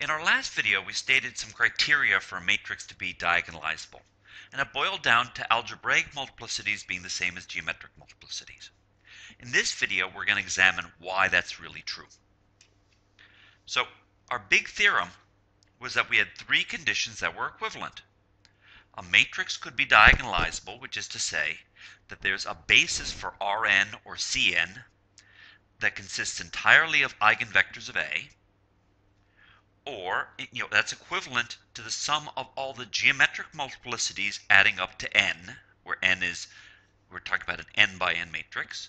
In our last video, we stated some criteria for a matrix to be diagonalizable, and it boiled down to algebraic multiplicities being the same as geometric multiplicities. In this video, we're going to examine why that's really true. So, our big theorem was that we had three conditions that were equivalent. A matrix could be diagonalizable, which is to say that there's a basis for Rn or Cn that consists entirely of eigenvectors of A, or you know that's equivalent to the sum of all the geometric multiplicities adding up to n, where n is we're talking about an n by n matrix,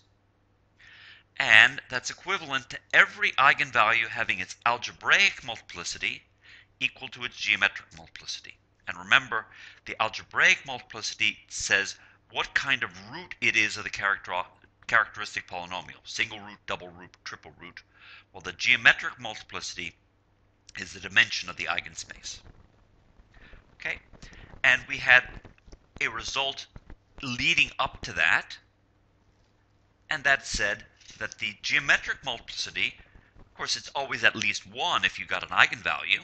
and that's equivalent to every eigenvalue having its algebraic multiplicity equal to its geometric multiplicity. And remember, the algebraic multiplicity says what kind of root it is of the character characteristic polynomial, single root, double root, triple root, while the geometric multiplicity is the dimension of the eigenspace. Okay, and we had a result leading up to that, and that said that the geometric multiplicity, of course it's always at least 1 if you got an eigenvalue,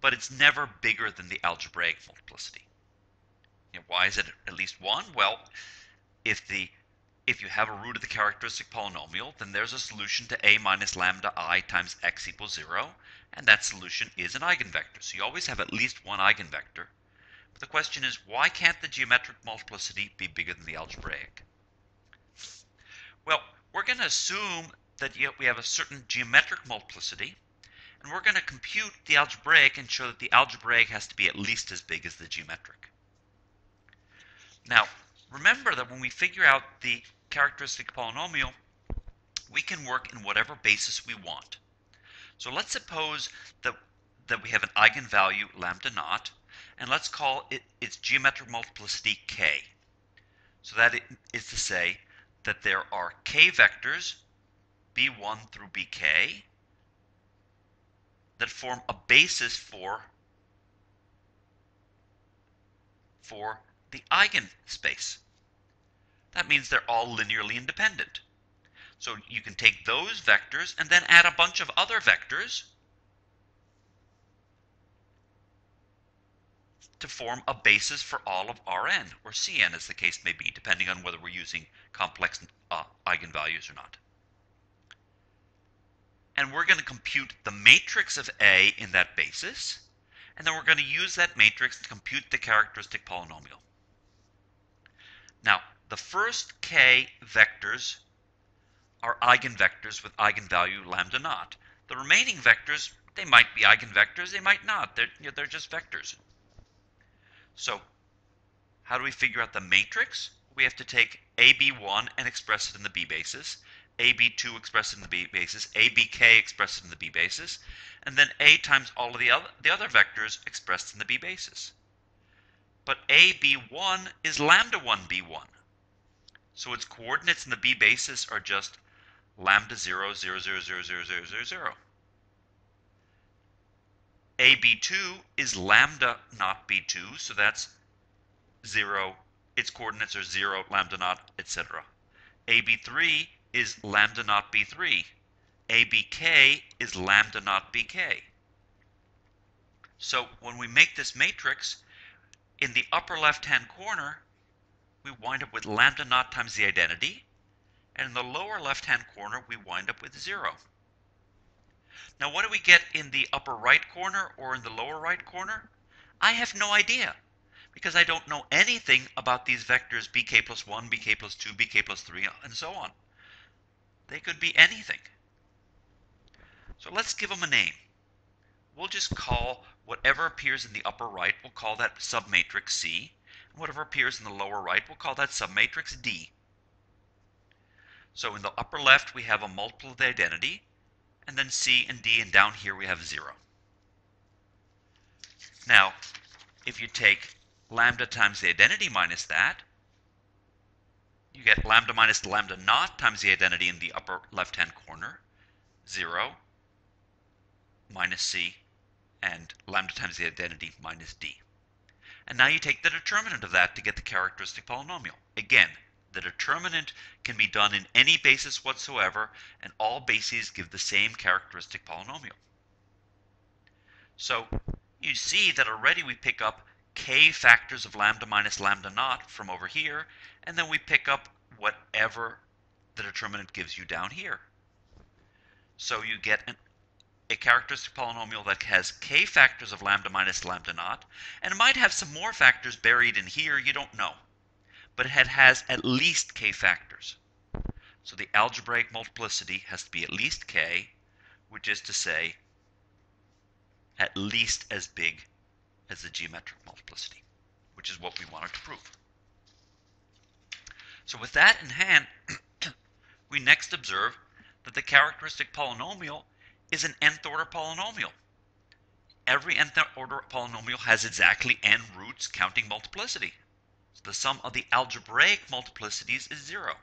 but it's never bigger than the algebraic multiplicity. You know, why is it at least 1? Well, if the if you have a root of the characteristic polynomial, then there's a solution to a minus lambda i times x equals 0, and that solution is an eigenvector. So you always have at least one eigenvector. But the question is, why can't the geometric multiplicity be bigger than the algebraic? Well, we're going to assume that we have a certain geometric multiplicity, and we're going to compute the algebraic and show that the algebraic has to be at least as big as the geometric. Now, remember that when we figure out the characteristic polynomial, we can work in whatever basis we want. So let's suppose that, that we have an eigenvalue lambda naught, and let's call it its geometric multiplicity k. So that is to say that there are k vectors, b1 through bk, that form a basis for, for the eigenspace. That means they're all linearly independent. So you can take those vectors and then add a bunch of other vectors to form a basis for all of Rn, or Cn as the case may be, depending on whether we're using complex uh, eigenvalues or not. And we're going to compute the matrix of A in that basis, and then we're going to use that matrix to compute the characteristic polynomial. Now, the first k vectors are eigenvectors with eigenvalue lambda naught. The remaining vectors, they might be eigenvectors, they might not. They're, you know, they're just vectors. So, how do we figure out the matrix? We have to take AB1 and express it in the B basis, AB2 expressed in the B basis, ABK expressed it in the B basis, and then A times all of the other, the other vectors expressed in the B basis. But AB1 is lambda 1 B1. So its coordinates in the B basis are just lambda 0, 0, 0, 0, 0, 0, 0, 0. AB2 is lambda naught B2, so that's 0, its coordinates are 0, lambda naught, etc. AB3 is lambda naught B3. ABK is lambda naught BK. So when we make this matrix, in the upper left-hand corner, we wind up with lambda naught times the identity, and in the lower left-hand corner, we wind up with 0. Now, what do we get in the upper right corner or in the lower right corner? I have no idea, because I don't know anything about these vectors bk plus 1, bk plus 2, bk plus 3, and so on. They could be anything. So let's give them a name. We'll just call whatever appears in the upper right, we'll call that submatrix C. And whatever appears in the lower right, we'll call that submatrix D. So in the upper left, we have a multiple of the identity, and then C and D, and down here we have 0. Now, if you take lambda times the identity minus that, you get lambda minus lambda naught times the identity in the upper left-hand corner, 0, minus C, and lambda times the identity minus d. And now you take the determinant of that to get the characteristic polynomial. Again, the determinant can be done in any basis whatsoever, and all bases give the same characteristic polynomial. So you see that already we pick up k factors of lambda minus lambda naught from over here, and then we pick up whatever the determinant gives you down here. So you get an, a characteristic polynomial that has k factors of lambda minus lambda naught, and it might have some more factors buried in here, you don't know. But it has at least k factors. So the algebraic multiplicity has to be at least k, which is to say at least as big as the geometric multiplicity, which is what we wanted to prove. So with that in hand, we next observe that the characteristic polynomial is an nth order polynomial. Every nth order polynomial has exactly n roots counting multiplicity. The sum of the algebraic multiplicities is zero.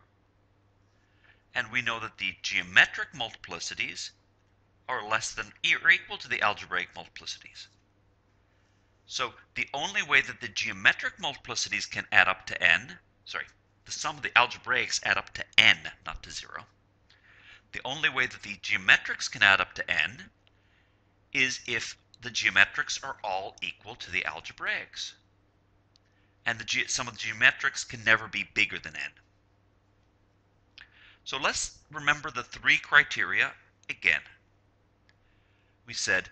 And we know that the geometric multiplicities are less than or equal to the algebraic multiplicities. So the only way that the geometric multiplicities can add up to n, sorry, the sum of the algebraics add up to n, not to zero. The only way that the geometrics can add up to n is if the geometrics are all equal to the algebraics. And the sum of the geometrics can never be bigger than n. So let's remember the three criteria again we said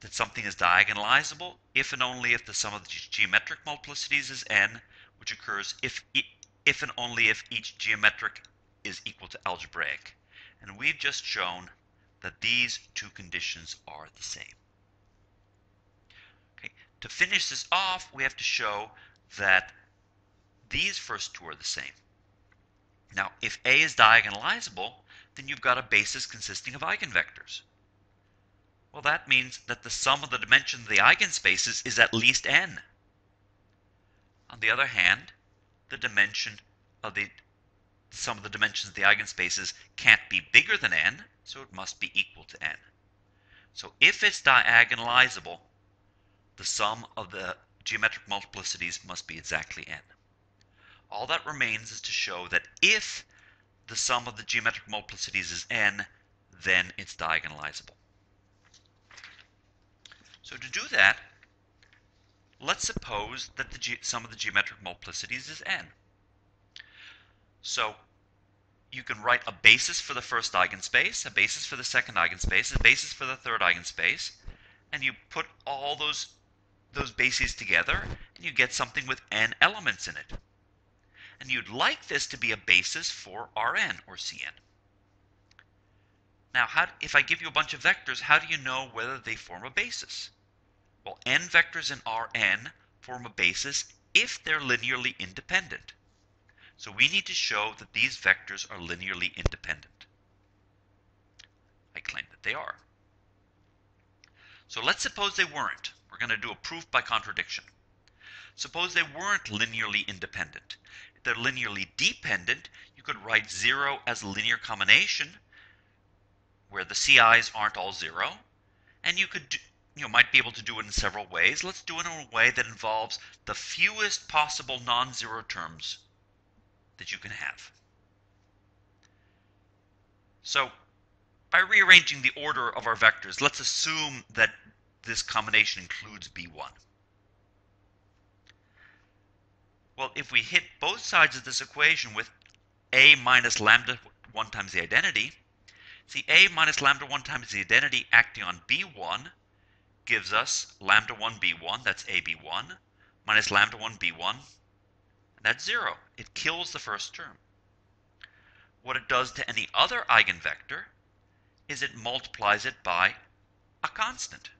that something is diagonalizable if and only if the sum of the geometric multiplicities is n, which occurs if, if and only if each geometric is equal to algebraic. And we've just shown that these two conditions are the same. Okay, to finish this off, we have to show that these first two are the same. Now, if A is diagonalizable, then you've got a basis consisting of eigenvectors. Well, that means that the sum of the dimensions of the eigenspaces is at least n. On the other hand, the dimension of the sum of the dimensions of the eigenspaces can't be bigger than n, so it must be equal to n. So if it's diagonalizable, the sum of the geometric multiplicities must be exactly n. All that remains is to show that if the sum of the geometric multiplicities is n, then it's diagonalizable. So to do that, let's suppose that the sum of the geometric multiplicities is n. So you can write a basis for the first eigenspace, a basis for the second eigenspace, a basis for the third eigenspace, and you put all those those bases together, and you get something with n elements in it. And you'd like this to be a basis for Rn or Cn. Now, how, if I give you a bunch of vectors, how do you know whether they form a basis? Well, n vectors in Rn form a basis if they're linearly independent. So we need to show that these vectors are linearly independent. I claim that they are. So let's suppose they weren't. We're going to do a proof by contradiction. Suppose they weren't linearly independent. If they're linearly dependent, you could write 0 as a linear combination where the CI's aren't all 0, and you could you know, might be able to do it in several ways. Let's do it in a way that involves the fewest possible non-zero terms that you can have. So by rearranging the order of our vectors, let's assume that this combination includes B1. Well, if we hit both sides of this equation with A minus lambda 1 times the identity, see A minus lambda 1 times the identity acting on B1 gives us lambda 1 b1, that's ab1, minus lambda 1 b1, and that's 0. It kills the first term. What it does to any other eigenvector is it multiplies it by a constant.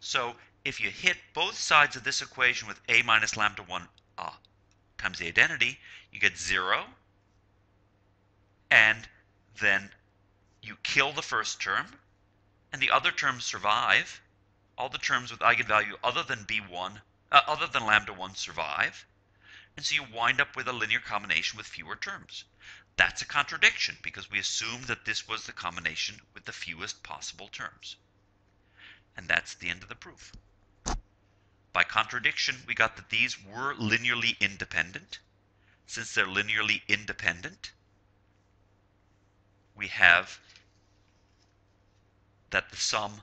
So if you hit both sides of this equation with a minus lambda 1 uh, times the identity, you get 0, and then you kill the first term, and the other terms survive. All the terms with eigenvalue other than b1, uh, other than lambda 1 survive. And so you wind up with a linear combination with fewer terms. That's a contradiction because we assumed that this was the combination with the fewest possible terms. And that's the end of the proof. By contradiction, we got that these were linearly independent. Since they're linearly independent, we have that the sum